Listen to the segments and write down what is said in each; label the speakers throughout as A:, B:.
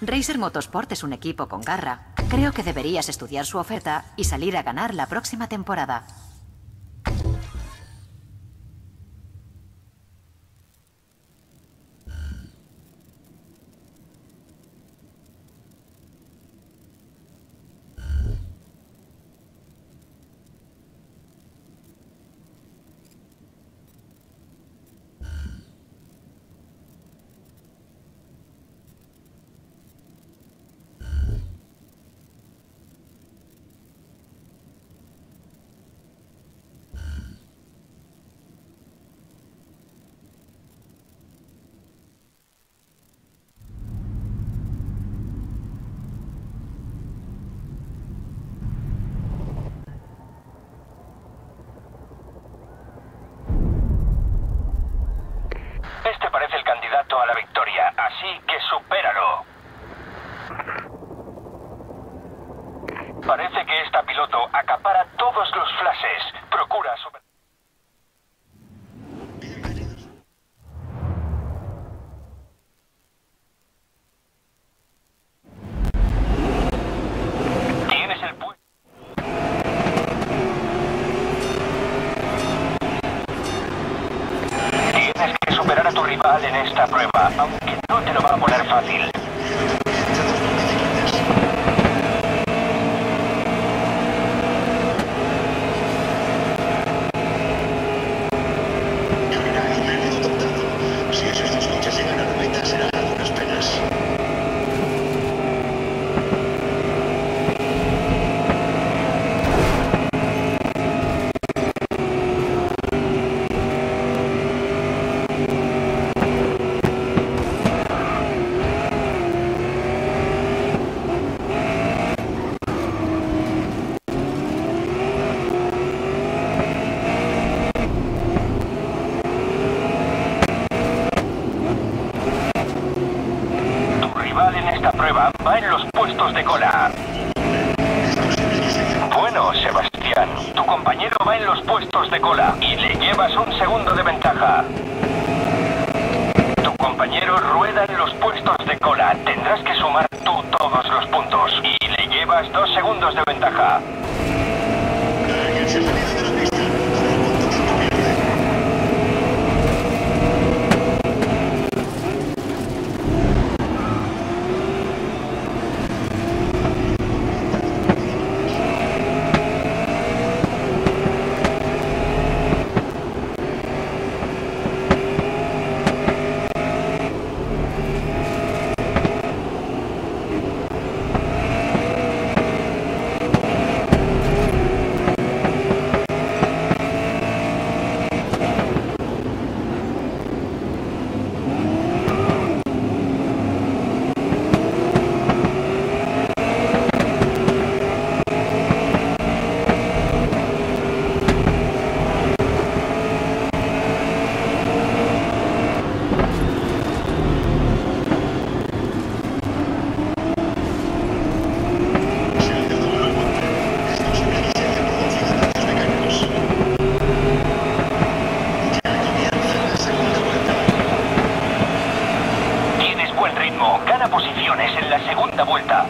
A: Racer Motorsport es un equipo con garra. Creo que deberías estudiar su oferta y salir a ganar la próxima temporada.
B: Parece que esta piloto acapara todos los flashes. Procura puesto. Tienes que superar a tu rival en esta prueba, aunque no te lo va a poner fácil.
C: Si esos dos coches llegan a la meta, será a duras penas.
B: Tu rival en esta prueba va en los puestos de cola. Bueno, Tu compañero va en los puestos de cola y le llevas un segundo de ventaja. Tu compañero rueda en los puestos de cola. Tendrás que sumar tú todos los puntos y le llevas dos segundos de ventaja. Ritmo, gana posiciones en la segunda vuelta.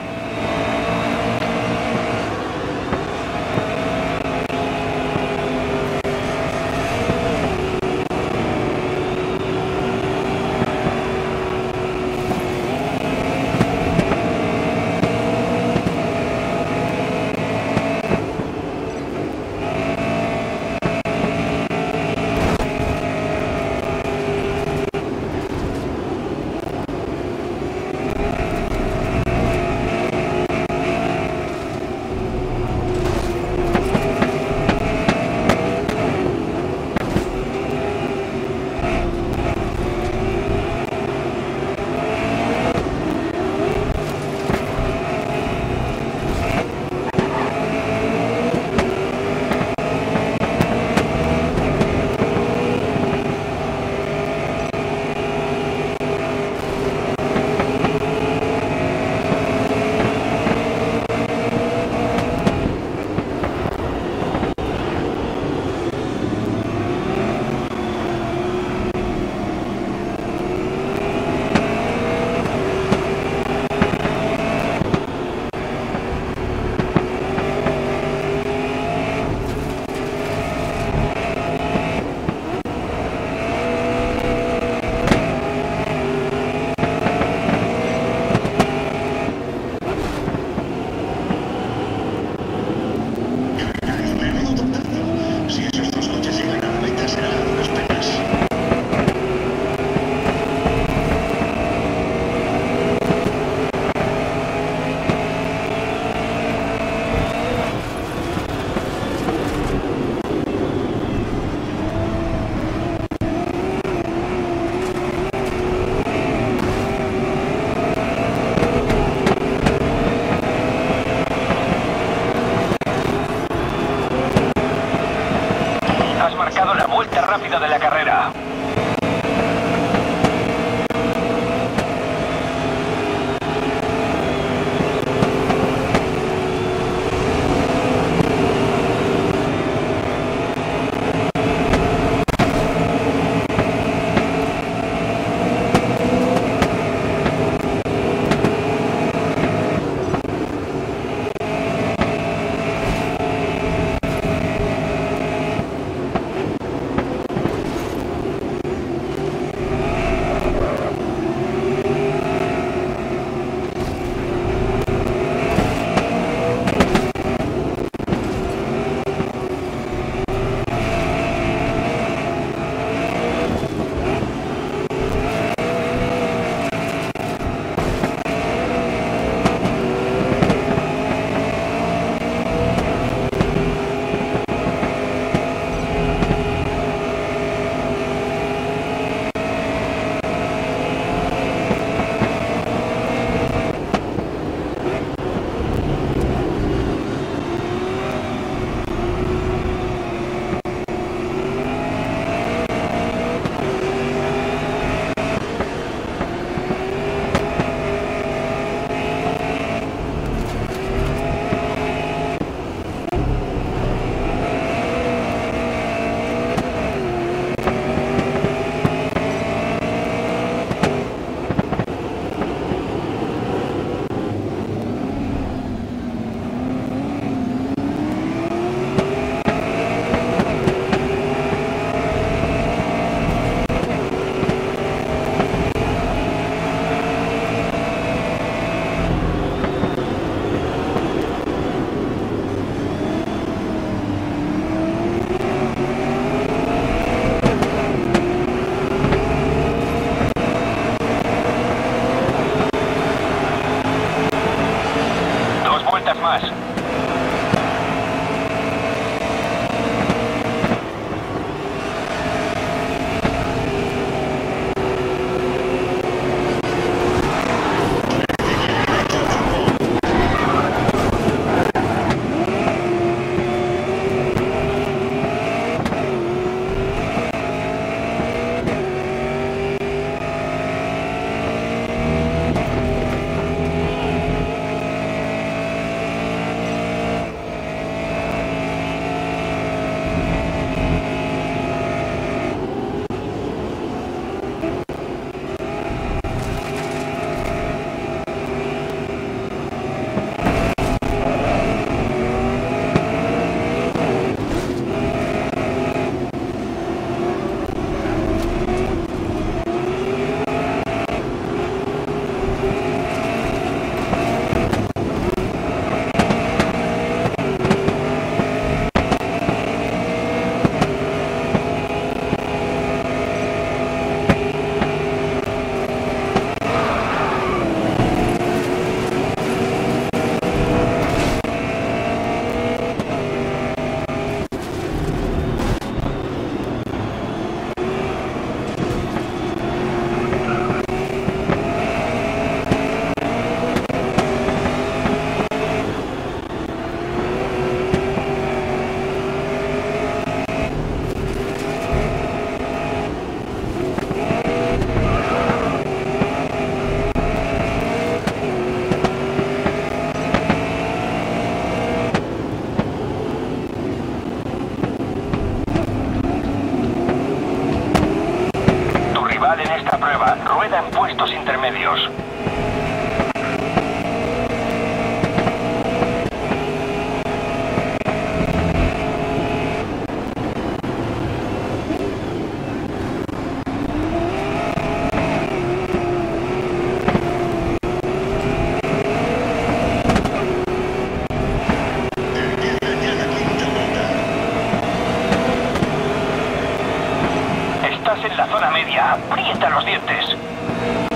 B: Amém.